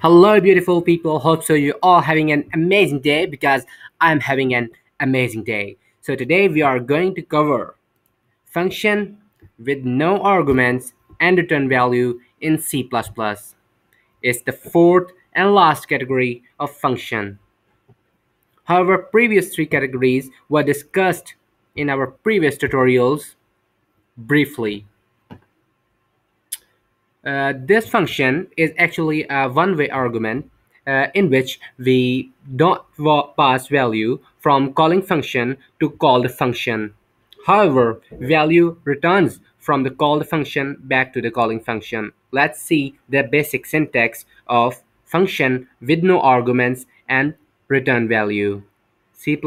Hello, beautiful people. Hope so you're having an amazing day because I'm having an amazing day. So, today we are going to cover function with no arguments and return value in C. It's the fourth and last category of function. However, previous three categories were discussed in our previous tutorials briefly. Uh, this function is actually a one-way argument uh, in which we don't pass value from calling function to called function. However, value returns from the called function back to the calling function. Let's see the basic syntax of function with no arguments and return value. C++.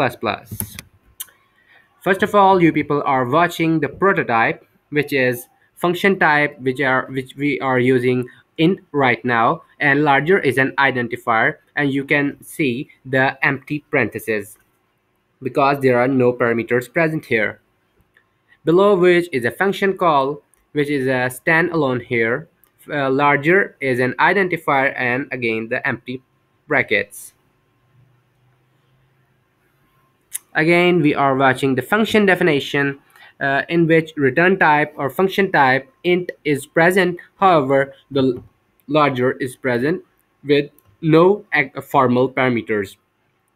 First of all, you people are watching the prototype, which is function type which are which we are using in right now and larger is an identifier and you can see the empty parentheses because there are no parameters present here. Below which is a function call which is a standalone here. Uh, larger is an identifier and again the empty brackets. Again we are watching the function definition uh, in which return type or function type int is present. However the larger is present with no formal parameters.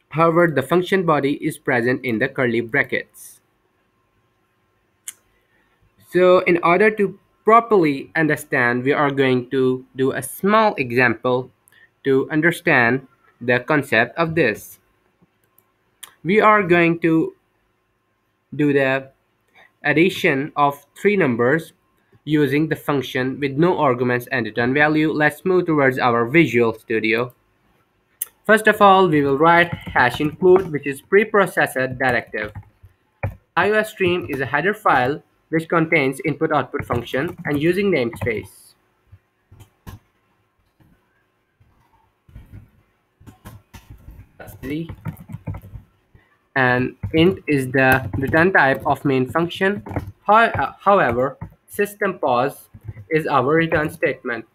However the function body is present in the curly brackets. So in order to properly understand we are going to do a small example to understand the concept of this. We are going to do the addition of three numbers using the function with no arguments and return value. Let's move towards our Visual Studio. First of all, we will write hash include, which is preprocessor directive. iostream stream is a header file which contains input-output function and using namespace. And int is the return type of main function. However, system pause is our return statement.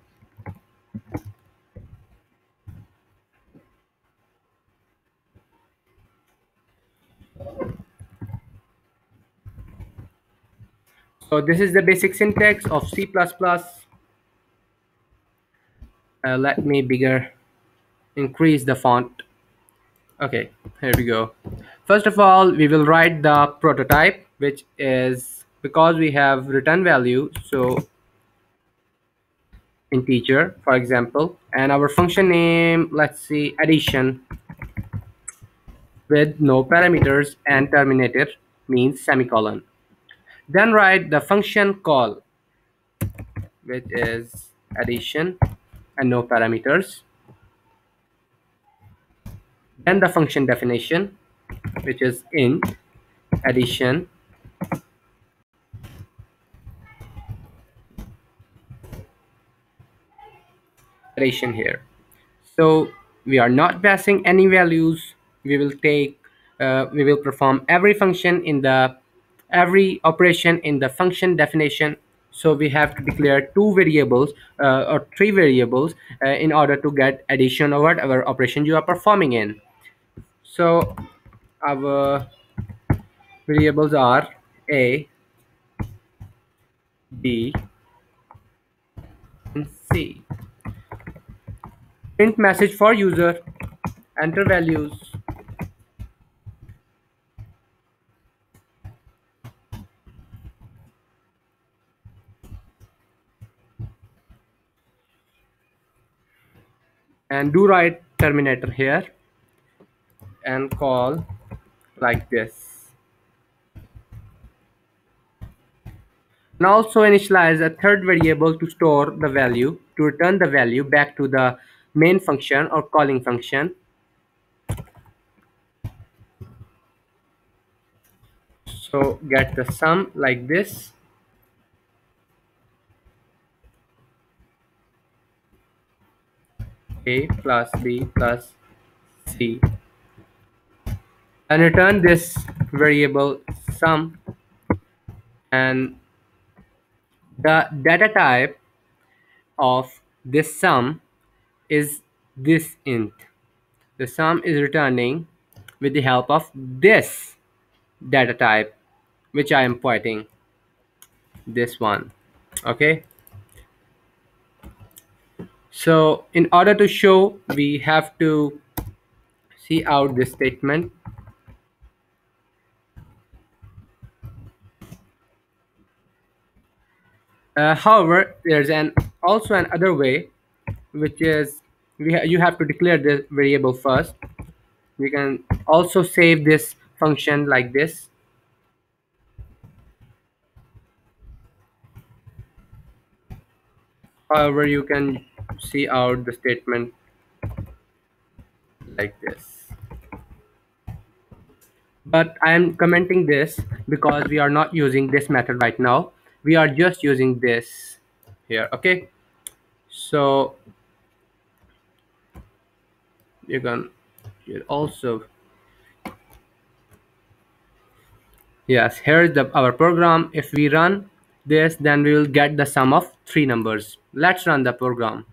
So this is the basic syntax of C++. Uh, let me bigger increase the font okay here we go. First of all we will write the prototype which is because we have return value so integer for example and our function name let's see addition with no parameters and terminated means semicolon. Then write the function call which is addition and no parameters then the function definition which is int addition. Addition here. So we are not passing any values. We will take uh, we will perform every function in the every operation in the function definition. So we have to declare two variables uh, or three variables uh, in order to get addition or whatever operation you are performing in so our variables are a b and c. Print message for user enter values. And do write terminator here and call like this. And also initialize a third variable to store the value to return the value back to the main function or calling function. So get the sum like this. A plus b plus c and return this variable sum and the data type of this sum is this int. The sum is returning with the help of this data type which I am pointing this one okay so in order to show we have to cout this statement uh, however there's an also another way which is we ha you have to declare this variable first. We can also save this function like this. However you can cout the statement like this. But I am commenting this because we are not using this method right now we are just using this here okay? So you can you also yes here is the our program. If we run this then we will get the sum of three numbers. Let's run the program.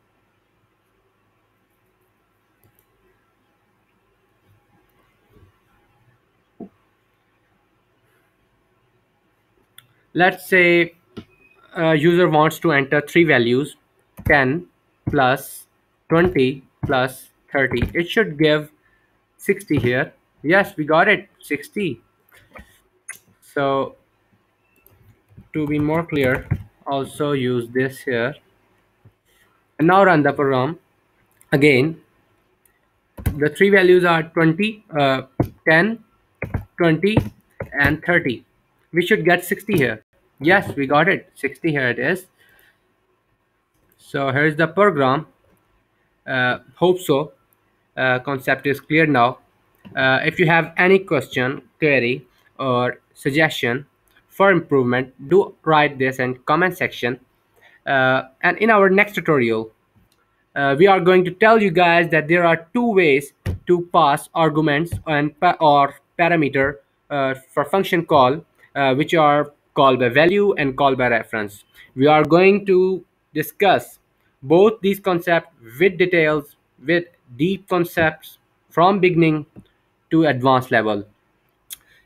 Let's say a user wants to enter three values 10 plus 20 plus 30 it should give 60 here. Yes we got it 60 so to be more clear also use this here. And now run the program. Again the three values are 20 uh, 10 20 and 30 we should get 60 here yes we got it. 60 here it is. So here's the program. Uh, hope so. Uh, concept is clear now. Uh, if you have any question query or suggestion for improvement do write this in comment section. Uh, and in our next tutorial uh, we are going to tell you guys that there are two ways to pass arguments and pa or parameter uh, for function call which are called by value and call by reference. We are going to discuss both these concepts with details with deep concepts from beginning to advanced level.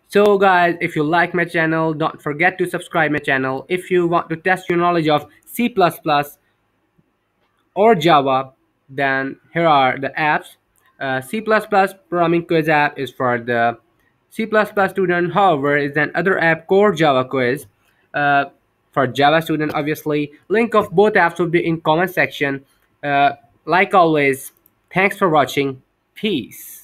So guys if you like my channel don't forget to subscribe my channel. If you want to test your knowledge of c++ or java then here are the apps. Uh, c++ programming quiz app is for the c++ student however is another app core java quiz. Uh, for java student obviously link of both apps will be in comment section. Uh, like always thanks for watching. Peace